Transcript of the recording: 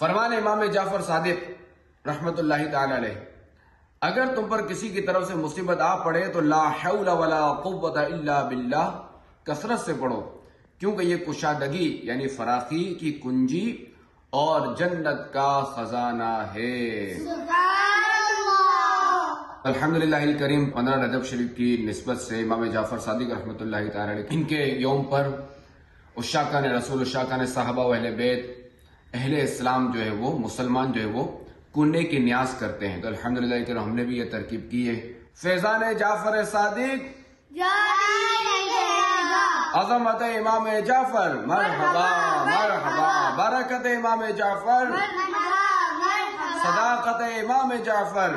फरमान इमाम जाफ़र सादिक रहमतुल्लाहि ताला अगर तुम पर किसी की तरफ़ से मुसीबत आ पड़े तो ला बिल्लाह कसरत से पढ़ो क्योंकि ये कुशादगी यानी फराखी की कुंजी और जन्नत का खजाना है। अल्हम्दुलिल्लाह करीम पंद्रह रजब शरीफ की नस्बत से इमाम जाफ़र सादिक अलैह इनके योम पर उशाका ने रसूल उशाका ने साहबा अहले बैत अहले इस्लाम जो है वो मुसलमान जो है वो कुने की न्यास करते हैं। तो अल्हम्दुलिल्लाह के हमने भी ये तरकीब की है। फैजान जाफ़र सादिक। अजमत इमाम जाफ़र। मरहबा मरहबा। बरकत इमाम जाफ़र। सदाकत इमाम जाफ़र।